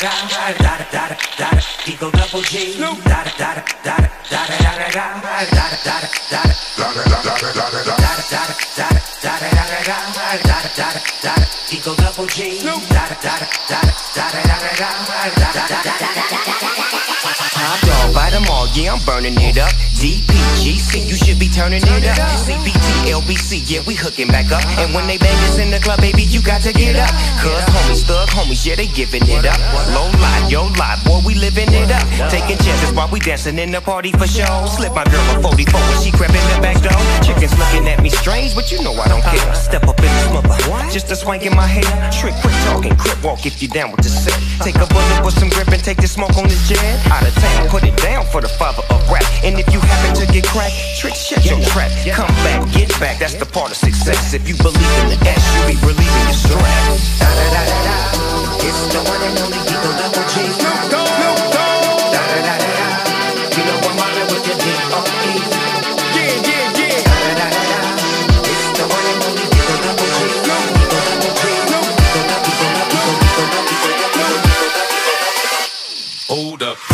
discreet. Psych! That's the wrong number! D-O double G. Da da da da da da da da da da da da da da da D-O double G. Da da da da da da da da da Top dog, bite them all, yeah, I'm burning it up. DPGC, you should be turning it up. CPT, LBC, yeah, we hooking back up. And when they bang us in the club, baby, you got to get up. Cause homies, thug homies, yeah, they giving it up. Low life, yo life, boy, we living it up. Taking chances while we dancing in the party for show. Slip my girl a 44 when she crept in the back door. Chickens looking at me strange, but you know I don't care. Step up in this mother, just a swank in my hair. Trick, quick talking, crip walk if you down with the set. Take a bullet with some grip and take the smoke on this jet. Out of town, put it down for the father of rap. And if you happen to get cracked, trick, shut your trap. Come back, back. That's the part of success. If you believe in the S, you'll be relieving your stress. Da da da da. It's the one and only Eagle G. Da da da da Yeah yeah yeah. Da da da da. It's the one and only G. G. G. Hold up.